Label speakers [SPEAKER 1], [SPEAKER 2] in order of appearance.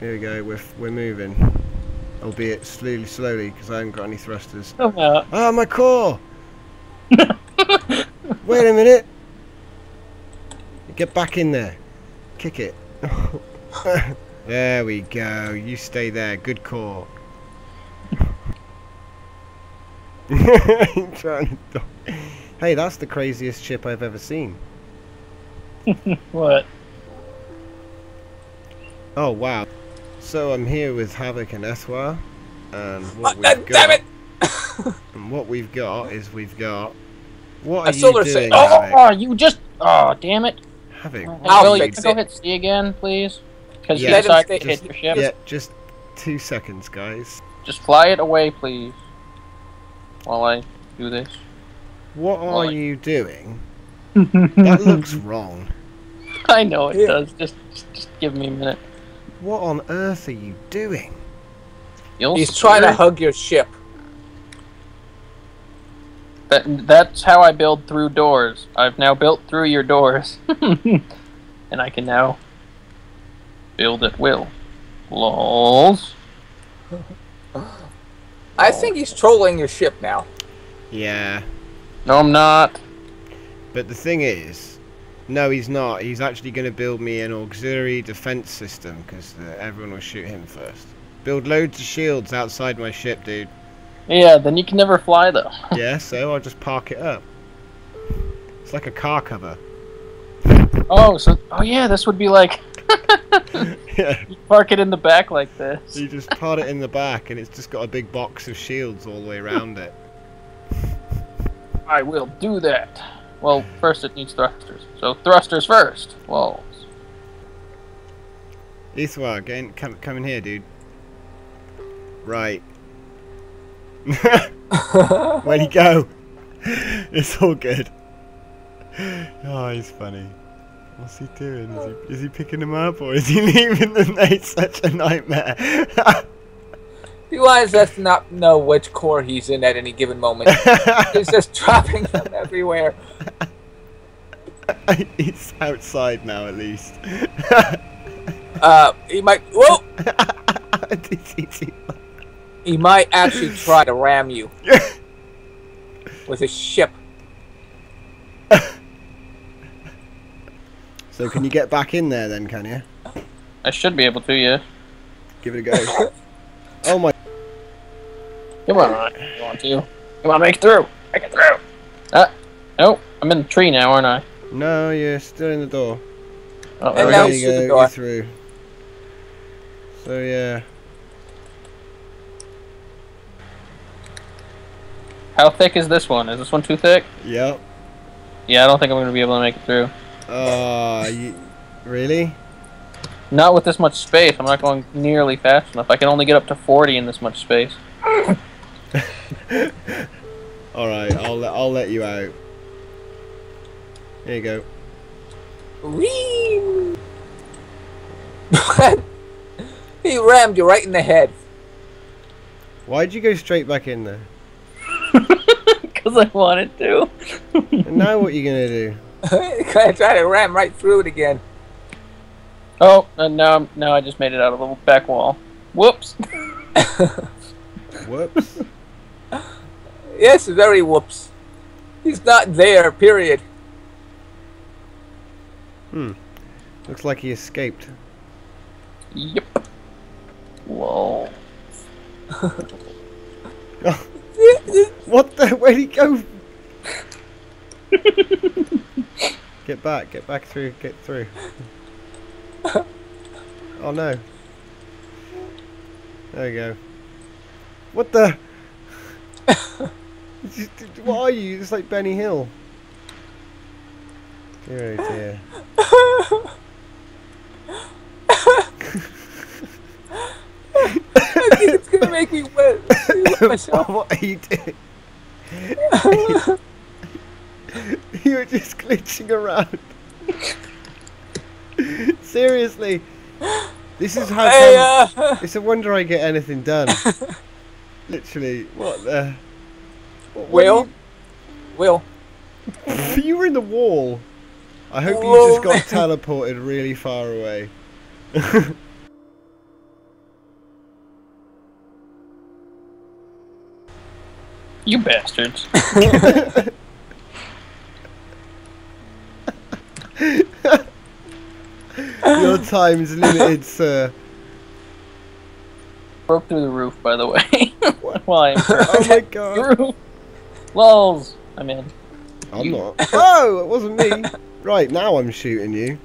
[SPEAKER 1] Here we go. We're we're moving, albeit slowly, slowly, because I haven't got any thrusters.
[SPEAKER 2] Oh,
[SPEAKER 1] Ah, my core! Wait a minute. Get back in there. Kick it. there we go. You stay there. Good core. Trying to- hey, that's the craziest ship I've ever seen.
[SPEAKER 2] what?
[SPEAKER 1] Oh wow. So I'm here with Havic and Ethwa, and what
[SPEAKER 3] Uh,
[SPEAKER 1] we've
[SPEAKER 3] uh,
[SPEAKER 1] got.
[SPEAKER 3] damn it!
[SPEAKER 1] And what we've got is we've got. What
[SPEAKER 3] A
[SPEAKER 1] are you
[SPEAKER 3] solar
[SPEAKER 1] doing,
[SPEAKER 3] sail.
[SPEAKER 2] Oh, oh, you just. Oh, damn it.
[SPEAKER 1] Havic.
[SPEAKER 2] Hey,
[SPEAKER 3] I'll
[SPEAKER 2] Will, you
[SPEAKER 3] fix
[SPEAKER 2] go
[SPEAKER 3] it.
[SPEAKER 2] hit C again, please? Because
[SPEAKER 1] Yeah.
[SPEAKER 2] you
[SPEAKER 3] Let him
[SPEAKER 2] to hit
[SPEAKER 1] Just,
[SPEAKER 2] your ship.
[SPEAKER 1] yeah, just two seconds, guys.
[SPEAKER 2] Just fly it away, please. While I do this.
[SPEAKER 1] What are
[SPEAKER 2] Well,
[SPEAKER 1] you doing? That looks wrong.
[SPEAKER 2] I know it
[SPEAKER 3] Yeah.
[SPEAKER 2] does. Just, just, just give me a minute.
[SPEAKER 1] What on earth are you doing?
[SPEAKER 2] You'll
[SPEAKER 3] He's trying to hug your ship.
[SPEAKER 2] That, that's how I build through doors. I've now built through your doors. and I can now build at will. Lols.
[SPEAKER 3] I think he's trolling your ship now.
[SPEAKER 1] Yeah,
[SPEAKER 2] No, I'm not.
[SPEAKER 1] but the thing is, no, he's not. He's actually going to build me an auxiliary defense system because uh, everyone will shoot him first. Build loads of shields outside my ship, dude.
[SPEAKER 2] Yeah, then you can never fly, though.
[SPEAKER 1] Yeah, so I'll just park it up. It's like a car cover.
[SPEAKER 2] Oh, so. Oh, yeah, this would be like.
[SPEAKER 1] yeah.
[SPEAKER 2] You park it in the back like this.
[SPEAKER 1] You just park it in the back, and it's just got a big box of shields all the way around it.
[SPEAKER 2] I will do that. Well, first it needs thrusters. So thrusters first. Lols.
[SPEAKER 1] Ethwa, get in, come, come in here, dude. Right. Where'd he go? It's all good. Oh, he's funny. What's he doing? Is he, is he picking them up or is he leaving them? It's such a nightmare.
[SPEAKER 3] He wants us to not know which core he's in at any given moment. he's just dropping them everywhere.
[SPEAKER 1] he's outside now, at least.
[SPEAKER 3] Uh, he might. Whoa! He might actually try to ram you with his ship.
[SPEAKER 1] so, can you get back in there then, can you?
[SPEAKER 2] I should be able to, yeah.
[SPEAKER 1] Give it a go. Oh my.
[SPEAKER 2] Come on. You want to? Come on, make it through. Make it through. Ah. Oh, I'm in the tree now, aren't I?
[SPEAKER 1] No, you're still in the door.
[SPEAKER 2] Oh,
[SPEAKER 3] And
[SPEAKER 2] there we
[SPEAKER 3] now
[SPEAKER 2] go.
[SPEAKER 1] you
[SPEAKER 3] through the
[SPEAKER 1] go,
[SPEAKER 3] door.
[SPEAKER 1] you're through. So, yeah.
[SPEAKER 2] How thick is this one? Is this one too thick?
[SPEAKER 1] Yep.
[SPEAKER 2] Yeah, I don't think I'm going to be able to make it through.
[SPEAKER 1] Oh, you, really?
[SPEAKER 2] Not with this much space. I'm not going nearly fast enough. I can only get up to 40 in this much space.
[SPEAKER 1] All right, I'll let I'll let you out. Here you go.
[SPEAKER 3] Whee! he rammed you right in the head.
[SPEAKER 1] Why'd you go straight back in there?
[SPEAKER 2] Because I wanted to.
[SPEAKER 1] And now what you gonna do?
[SPEAKER 3] I try to ram right through it again.
[SPEAKER 2] Oh, and now, I'm, now I just made it out of the back wall. Whoops.
[SPEAKER 1] Whoops.
[SPEAKER 3] Yes, very whoops. He's not there, period.
[SPEAKER 1] Hmm. Looks like he escaped.
[SPEAKER 2] Yep. Whoa.
[SPEAKER 1] What the? Where'd he go? get back, get back through, get through. Oh no. There we go. What the? what are you? It's like Benny Hill. Dear oh dear.
[SPEAKER 3] I think it's gonna make me wet. wet myself.
[SPEAKER 1] what are you doing? you were just glitching around. Seriously. This is how.
[SPEAKER 3] Hey, uh...
[SPEAKER 1] It's a wonder I get anything done. Literally, what the?
[SPEAKER 3] Will, Will.
[SPEAKER 1] you were in the wall. I hope
[SPEAKER 3] Whoa.
[SPEAKER 1] you just got teleported really far away.
[SPEAKER 2] you bastards.
[SPEAKER 1] Your is limited, sir.
[SPEAKER 2] Broke through the roof, by the way. While I'm
[SPEAKER 1] Oh my god.
[SPEAKER 2] roof. Lols. I'm in.
[SPEAKER 1] I'm
[SPEAKER 2] You-
[SPEAKER 1] not. Oh, it wasn't me. Right, now I'm shooting you.